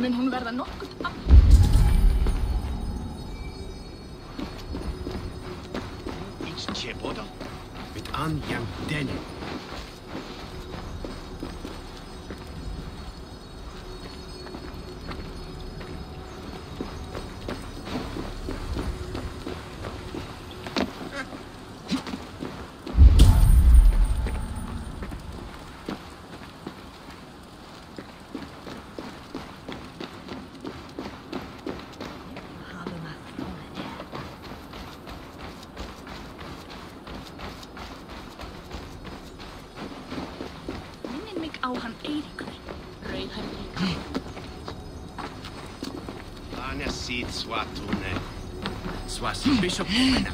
Mun hún verða nóg? Swasi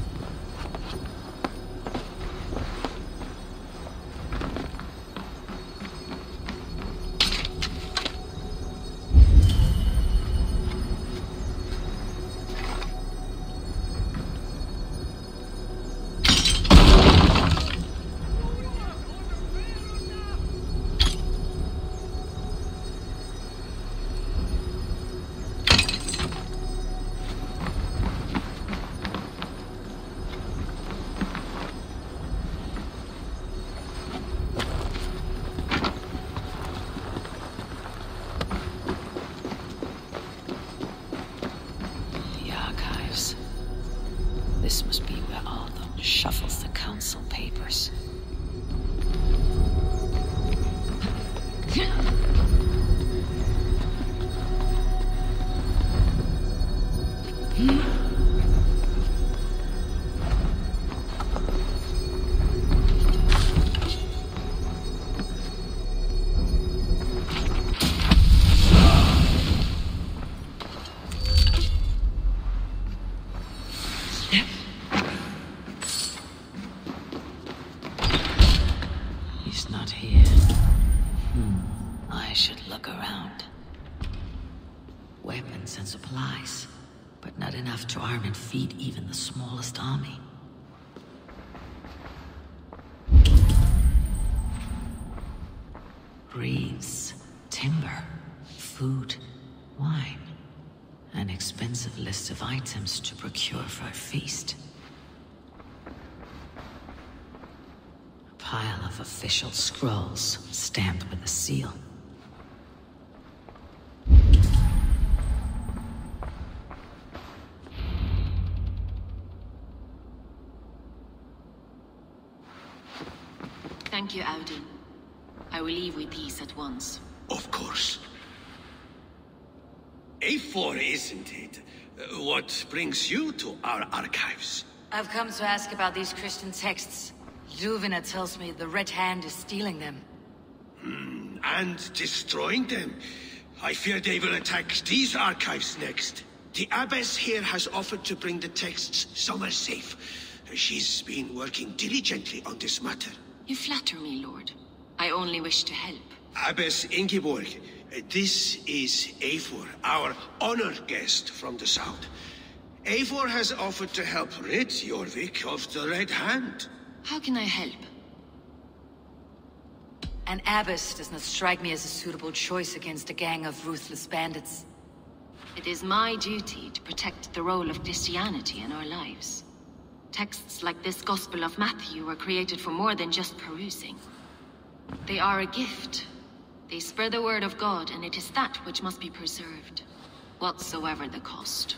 food, wine. An expensive list of items to procure for a feast. A pile of official scrolls stamped with a seal. Thank you, Audun. I will leave with these at once. Of course. Eivor, isn't it? Uh, What brings you to our archives? I've come to ask about these Christian texts. Juvena tells me the Red Hand is stealing them. And destroying them. I fear they will attack these archives next. The abbess here has offered to bring the texts somewhere safe. She's been working diligently on this matter. You flatter me, Lord. I only wish to help. Abbess Ingeborg, this is Eivor, our honored guest from the south. Eivor has offered to help rid Jorvik of the Red Hand. How can I help? An abbess does not strike me as a suitable choice against a gang of ruthless bandits. It is my duty to protect the role of Christianity in our lives. Texts like this Gospel of Matthew were created for more than just perusing. They are a gift. They spread the word of God, and it is that which must be preserved, whatsoever the cost.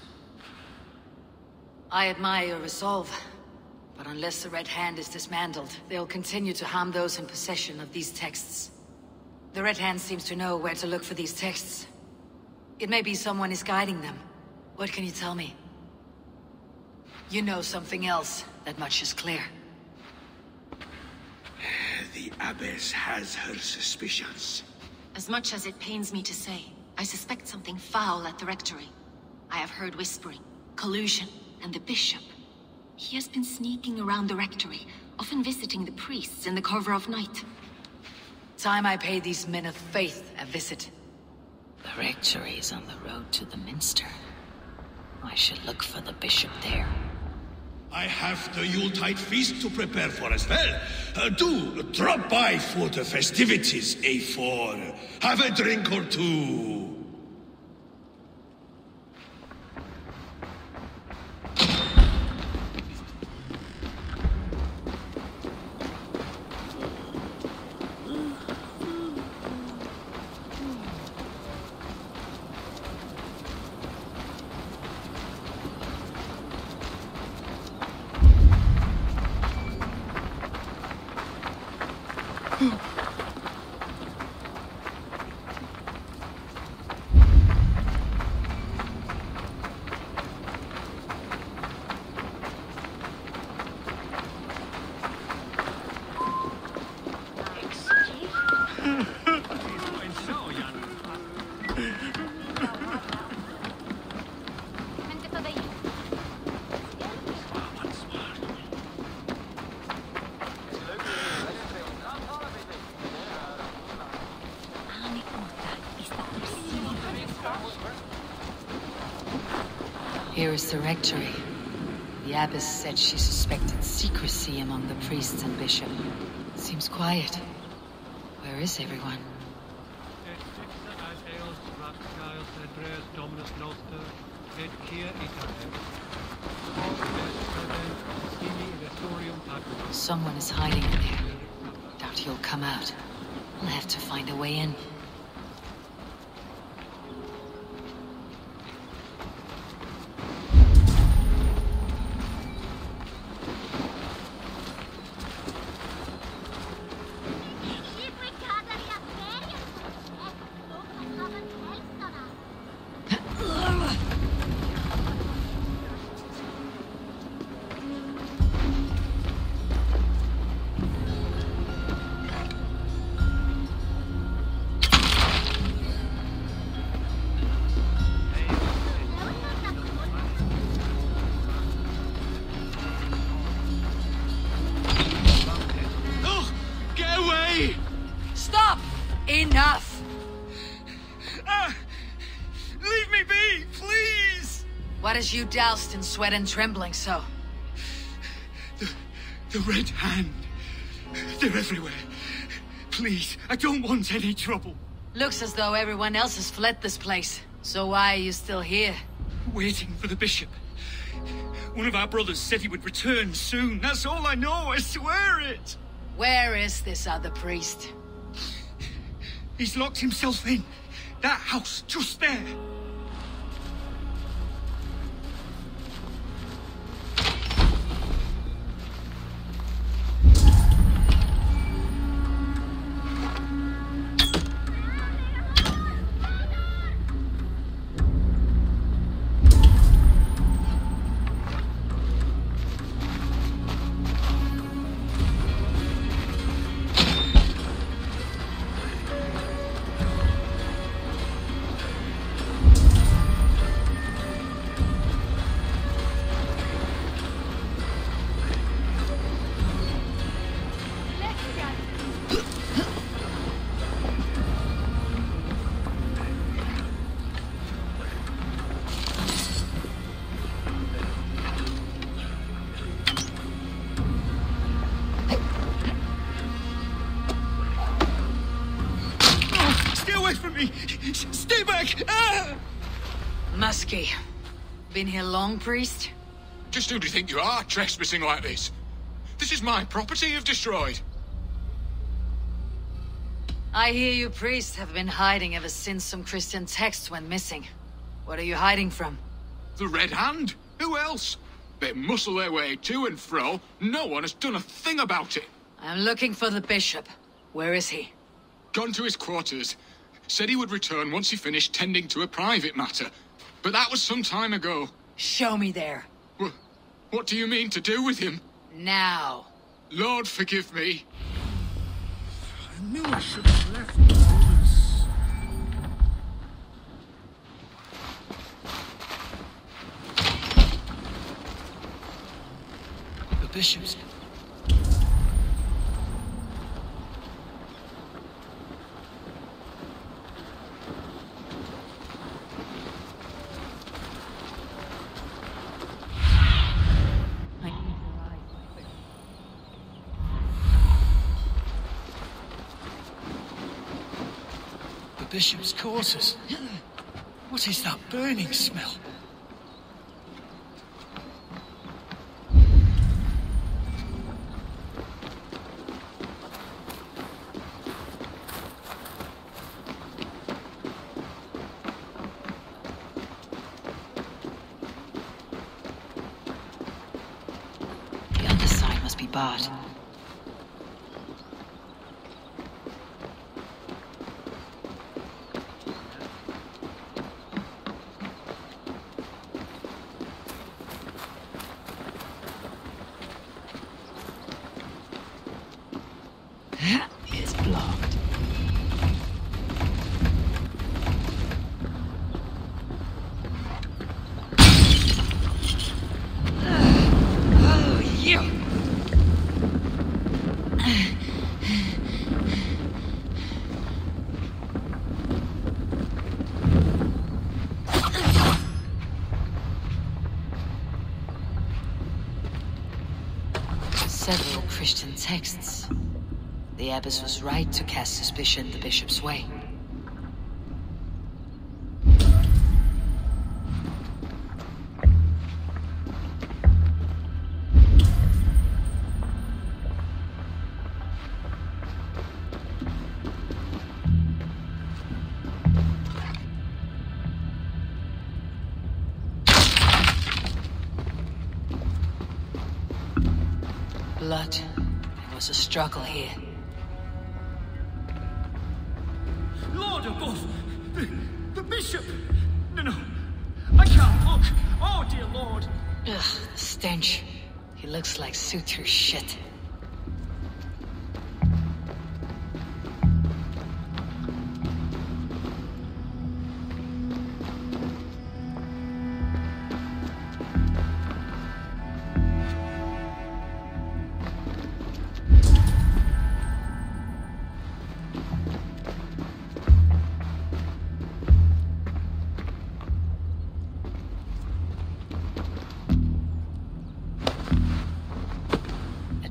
I admire your resolve, but unless the Red Hand is dismantled, they'll continue to harm those in possession of these texts. The Red Hand seems to know where to look for these texts. It may be someone is guiding them. What can you tell me? You know something else. That much is clear. The abbess has her suspicions. As much as it pains me to say, I suspect something foul at the rectory. I have heard whispering, collusion, and the bishop. He has been sneaking around the rectory, often visiting the priests in the cover of night. Time I pay these men of faith a visit. The rectory is on the road to the minster. I should look for the bishop there. I have the Yuletide feast to prepare for as well. Uh, do drop by for the festivities, Eivor. Have a drink or two. The rectory. The abbess said she suspected secrecy among the priests and bishop. Seems quiet. Where is everyone? Someone is hiding in there. Doubt he'll come out. I'll have to find a way in. Doused in sweat and trembling so? The, the Red Hand. They're everywhere. Please, I don't want any trouble. Looks as though everyone else has fled this place. So why are you still here? Waiting for the bishop. One of our brothers said he would return soon. That's all I know, I swear it. Where is this other priest? He's locked himself in. That house, just there. Muskie. Been here long, priest? Just who do you think you are, trespassing like this? This is my property you've destroyed. I hear you priests have been hiding ever since some Christian texts went missing. What are you hiding from? The Red Hand? Who else? They muscle their way to and fro. No one has done a thing about it. I'm looking for the bishop. Where is he? Gone to his quarters. Said he would return once he finished tending to a private matter. But that was some time ago. Show me there. Wh- What do you mean to do with him? Now. Lord, forgive me. I knew I should have left the. The bishop's... The bishop's quarters. What is that burning smell? The underside must be barred. It's blocked. Oh, you! Several Christian texts. The abbess was right to cast suspicion the bishop's way.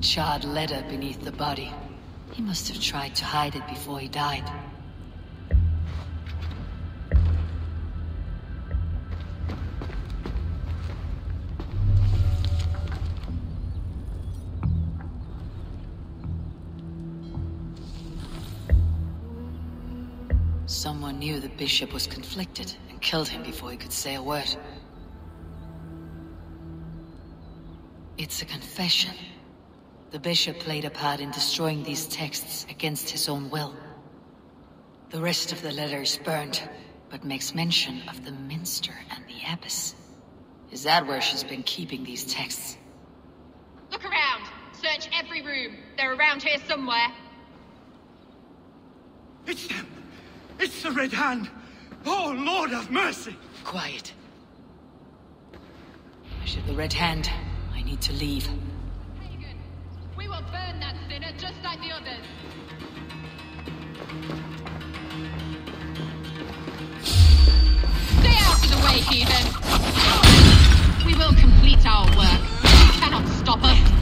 Charred letter beneath the body. He must have tried to hide it before he died. Someone knew the bishop was conflicted and killed him before he could say a word. It's a confession. The bishop played a part in destroying these texts against his own will. The rest of the letter is burned, but makes mention of the minster and the abbess. Is that where she's been keeping these texts? Look around. Search every room. They're around here somewhere. It's them. It's the Red Hand. Oh, Lord have mercy. Quiet. Bishop the Red Hand, I need to leave. Sinner just like the others. Stay out of the way, heathen. We will complete our work. You cannot stop us.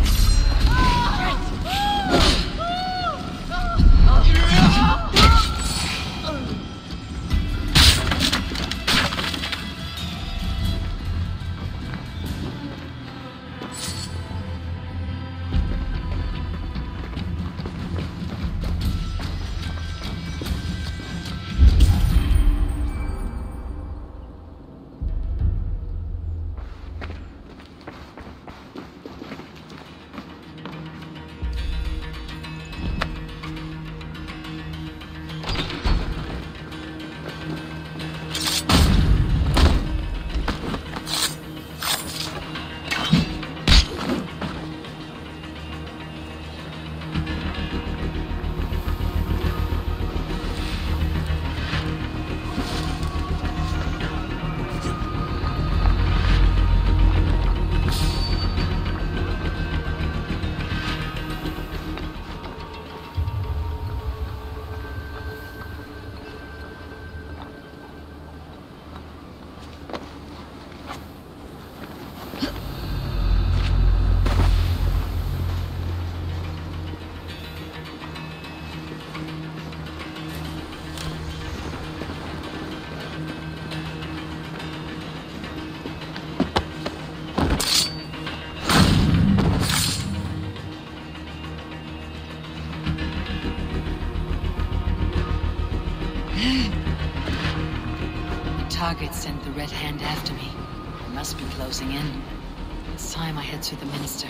the target sent the Red Hand after me. It must be closing in. It's time I head to the Minster.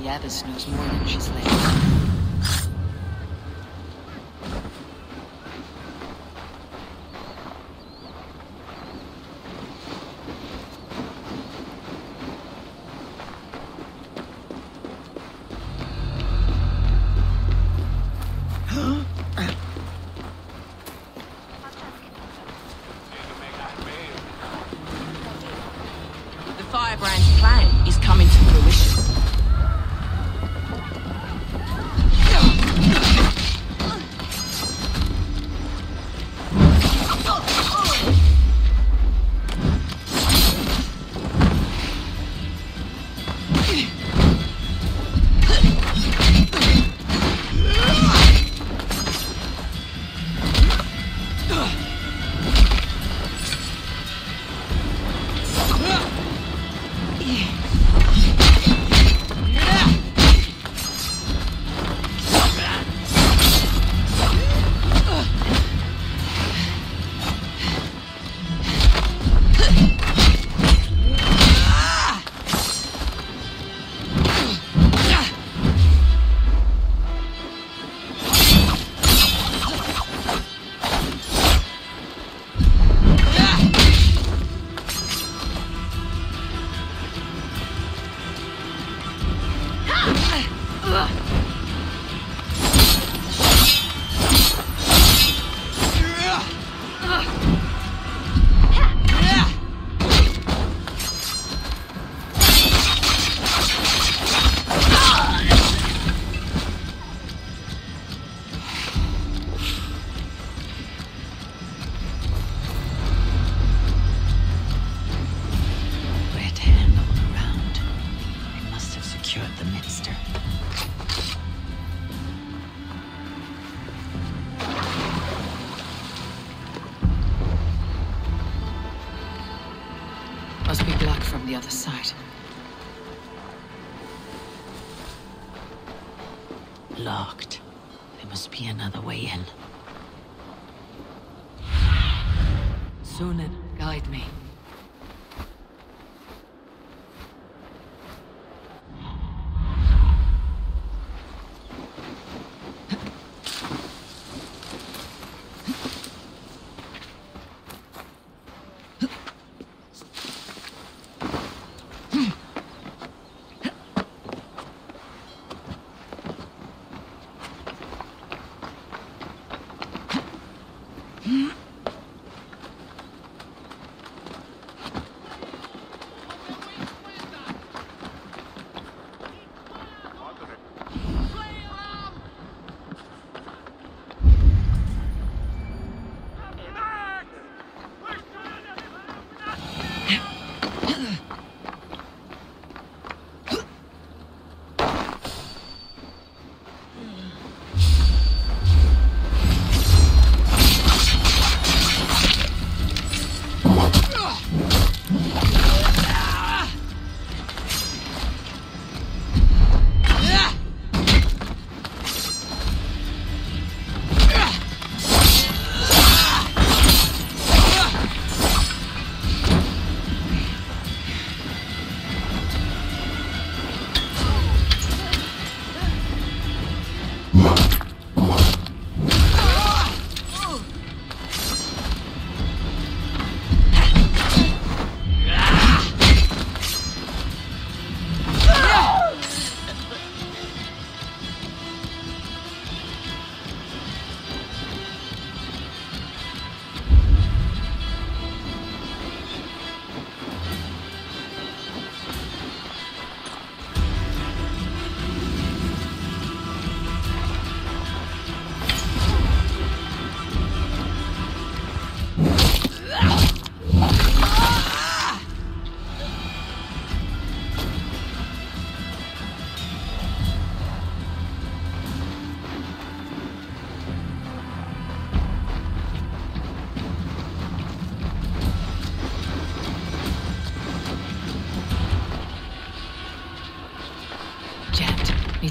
The Abbess knows more than she's letting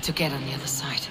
to get on the other side.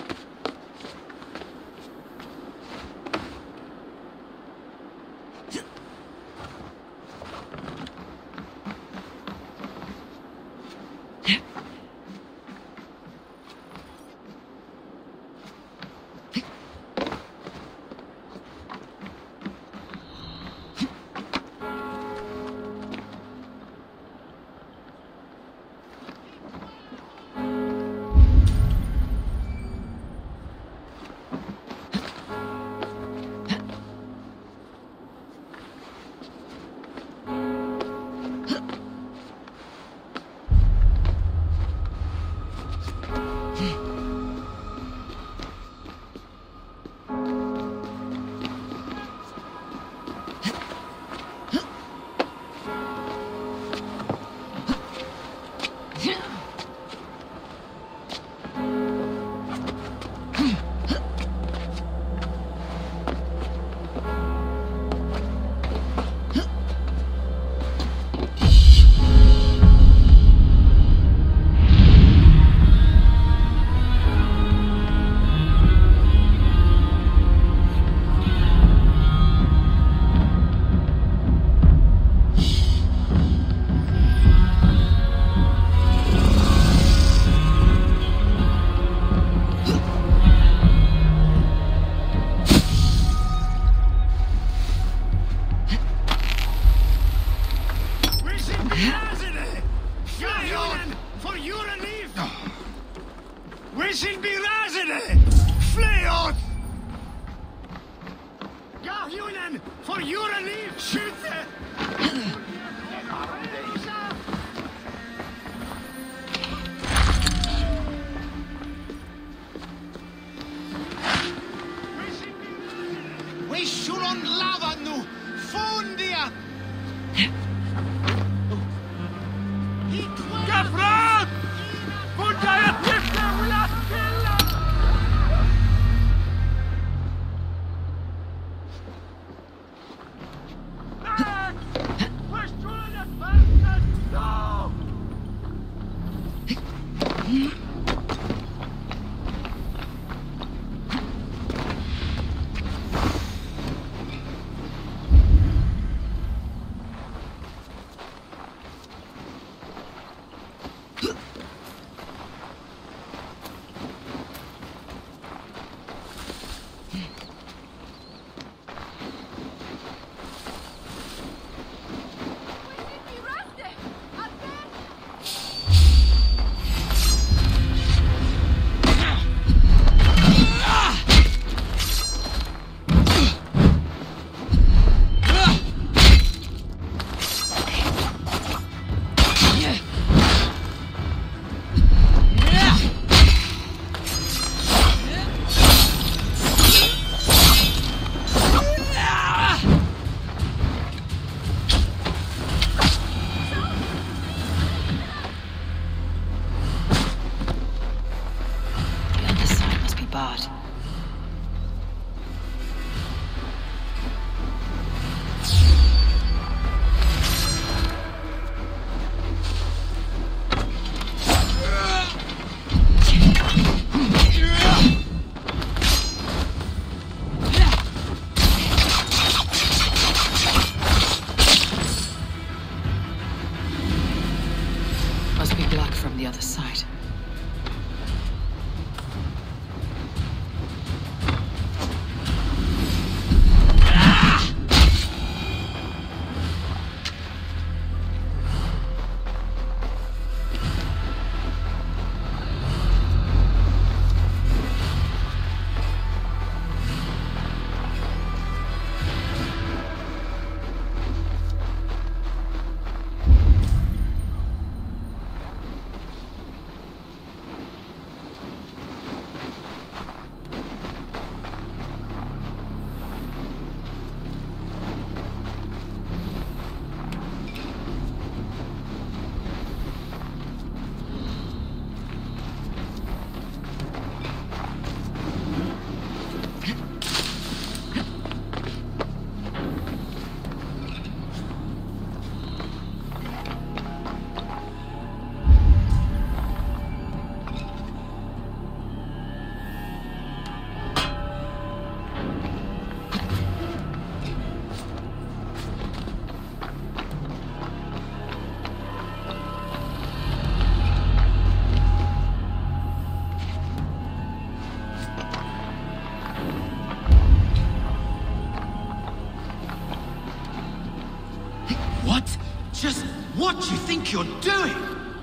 what do you think you're doing?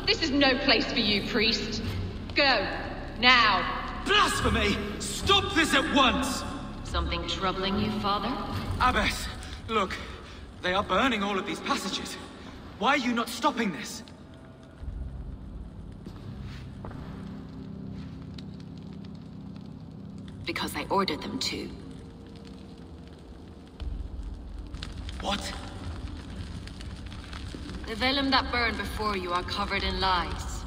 This is no place for you, priest. Go. Now. Blasphemy! Stop this at once! Something troubling you, father? Abbess, look. They are burning all of these passages. Why are you not stopping this? Because I ordered them to. What? The vellum that burn before you are covered in lies.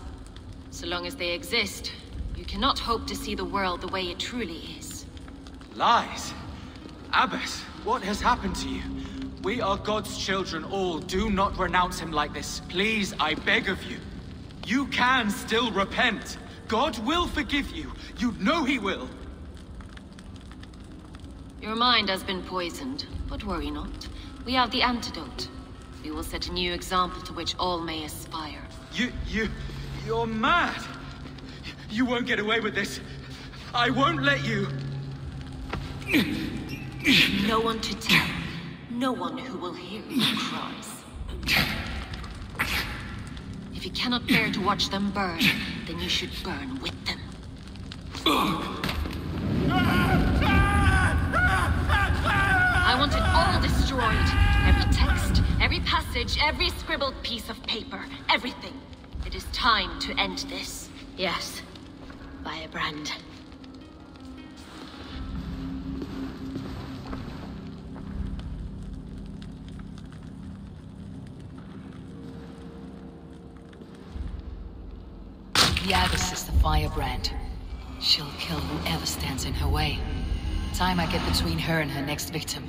So long as they exist, you cannot hope to see the world the way it truly is. Lies? Abbess, what has happened to you? We are God's children all. Do not renounce him like this. Please, I beg of you. You can still repent. God will forgive you. You know he will. Your mind has been poisoned, but worry not. We have the antidote. We will set a new example to which all may aspire. You, you, you're mad. You won't get away with this. I won't let you. No one to tell. No one who will hear your cries. If you cannot bear to watch them burn, then you should burn with them. I want it all destroyed. Every passage, every scribbled piece of paper, everything. It is time to end this. Yes. Firebrand. Abbess is the firebrand. She'll kill whoever stands in her way. Time I get between her and her next victim.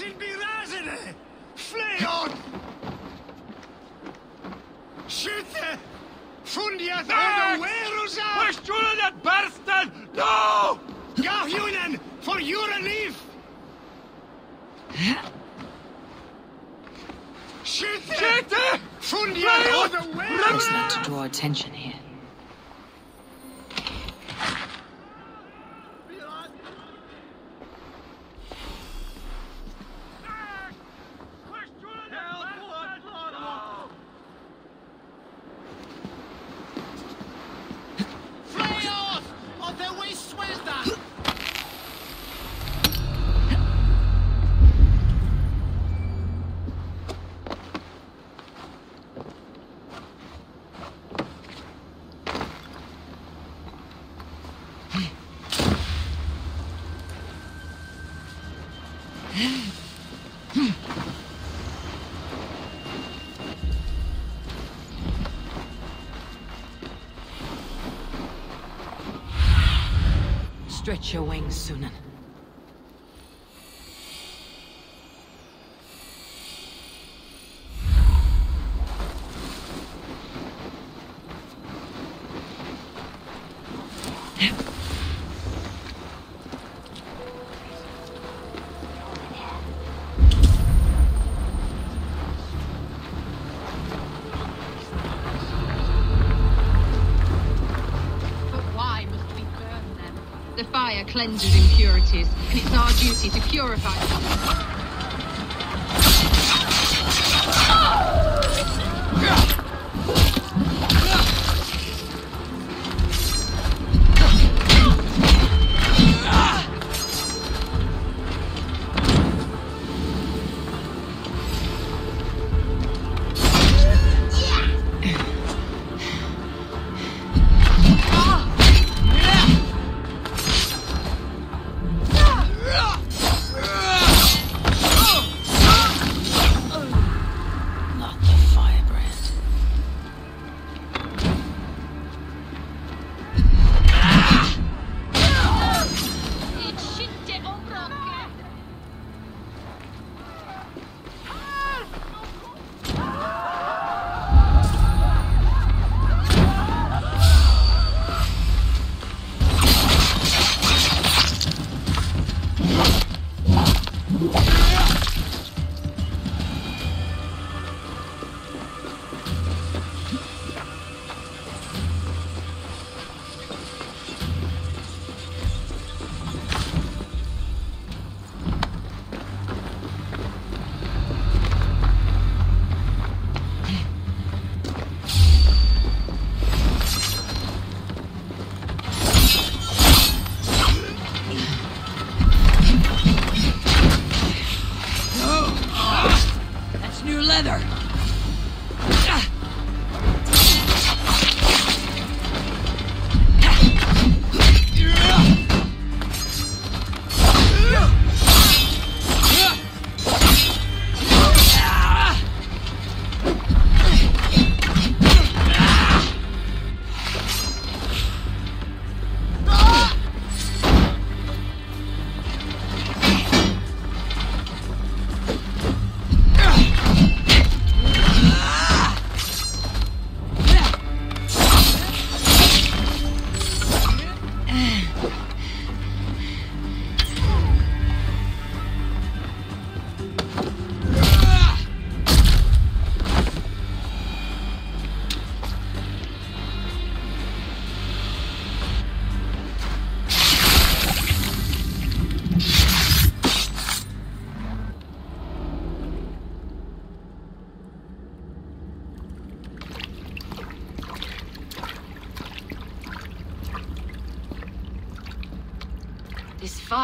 We should be razene! Flay on! Skytte! Fundia the way, Rosa! Questionen at Barsten! No! Jahjunen! For your relief! Skytte! Skytte! Fundia Freyo! the way, Best Rosa! not to draw attention here. Stretch your wings, Synin. But cleanses impurities, and it's our duty to purify them.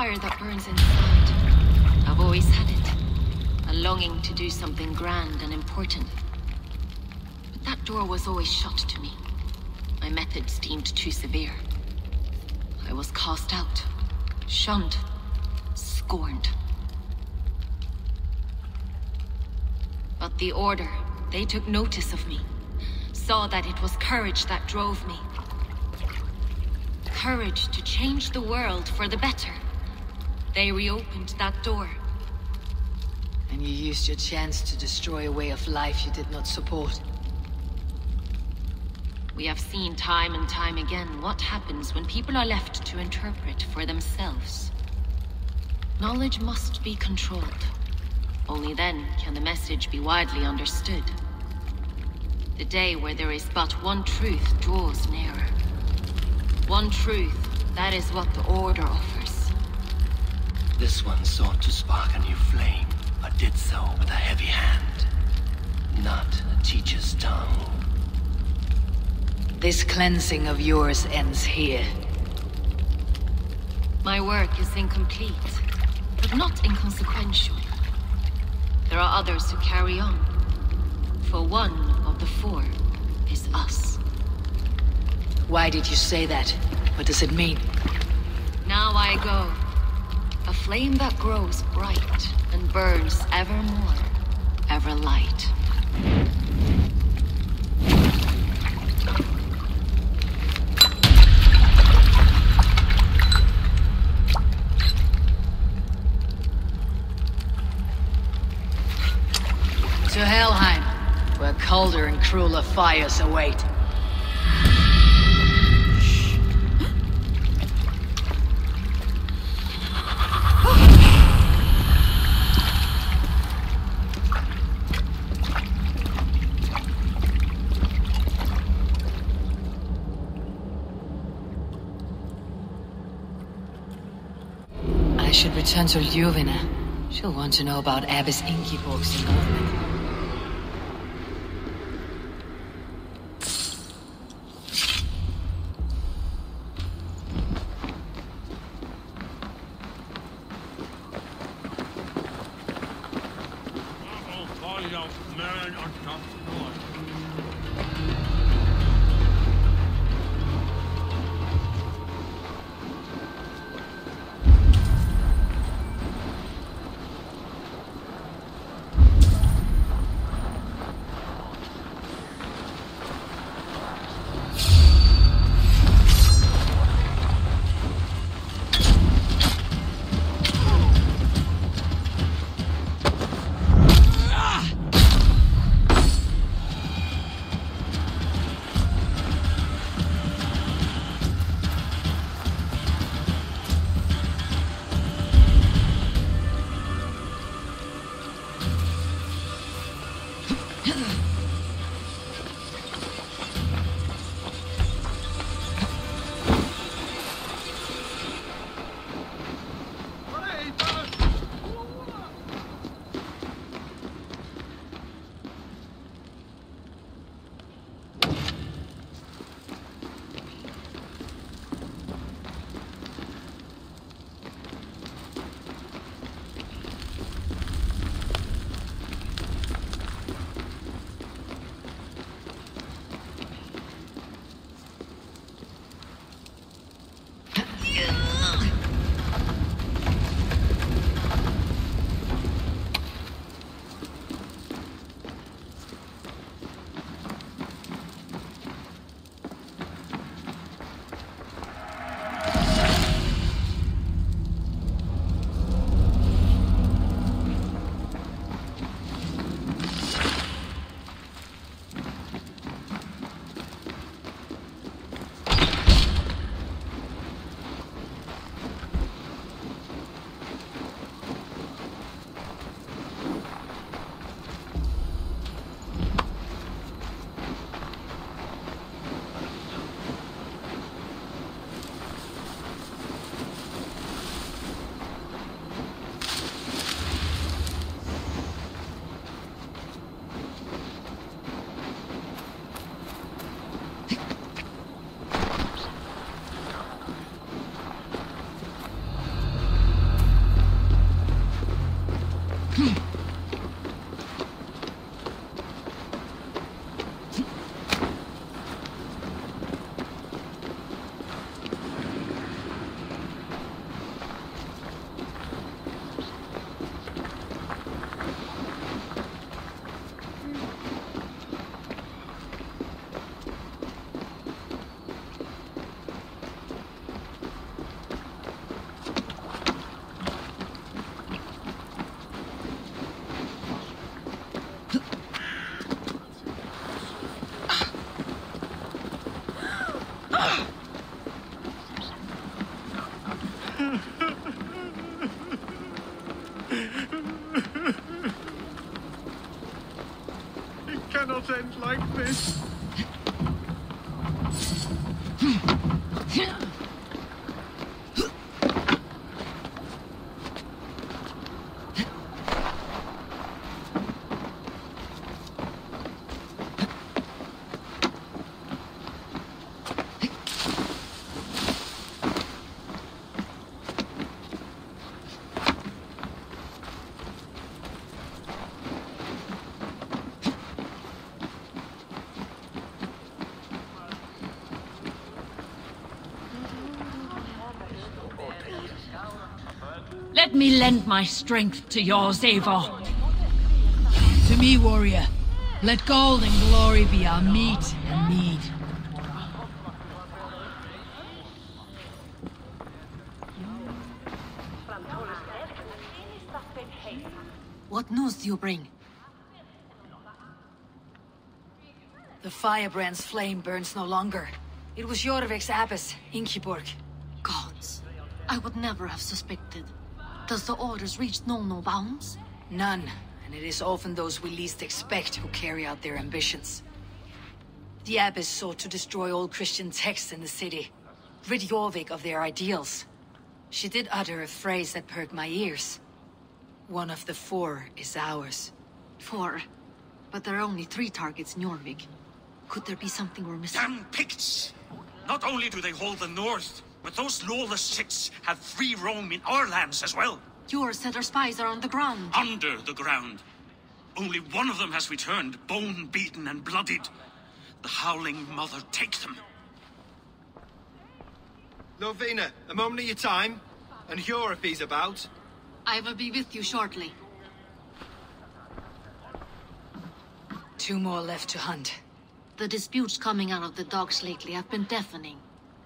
Fire that burns inside. I've always had it. A longing to do something grand and important. But that door was always shut to me. My methods deemed too severe. I was cast out, shunned, scorned. But the Order, they took notice of me. Saw that it was courage that drove me. Courage to change the world for the better. They reopened that door. And you used your chance to destroy a way of life you did not support. We have seen time and time again what happens when people are left to interpret for themselves. Knowledge must be controlled. Only then can the message be widely understood. The day where there is but one truth draws nearer. One truth, that is what the Order offers. This one sought to spark a new flame, but did so with a heavy hand. Not a teacher's tongue. This cleansing of yours ends here. My work is incomplete, but not inconsequential. There are others who carry on. For one of the four is us. Why did you say that? What does it mean? Now I go. A flame that grows bright and burns ever more, ever light. To Helheim, where colder and crueler fires await. return to Ljufvina, she'll want to know about Abbess Ingeborg's involvement. Man on top floor. End like this. Me lend my strength to yours, Eivor. To me, warrior. Let gold and glory be our meat and mead. What news do you bring? The firebrand's flame burns no longer. It was Jorvik's abbess, Ingeborg. Gods. I would never have suspected. Does the orders reach no no bounds? None, and it is often those we least expect who carry out their ambitions. The abbess sought to destroy all Christian texts in the city, rid Jorvik of their ideals. She did utter a phrase that perked my ears. One of the four is ours. Four. But there are only three targets in Jorvik. Could there be something we're missing? Damn Picts! Not only do they hold the north, but those lawless Sits have free roam in our lands as well. Your said our spies are on the ground. Under the ground. Only one of them has returned, bone-beaten and bloodied. The Howling Mother take them. Ljufvina, a moment of your time. And Hjorr if he's about. I will be with you shortly. Two more left to hunt. The disputes coming out of the docks lately have been deafening.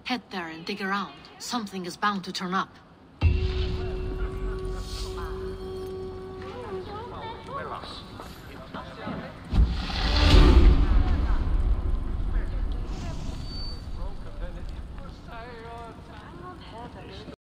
Head there and dig around. Something is bound to turn up.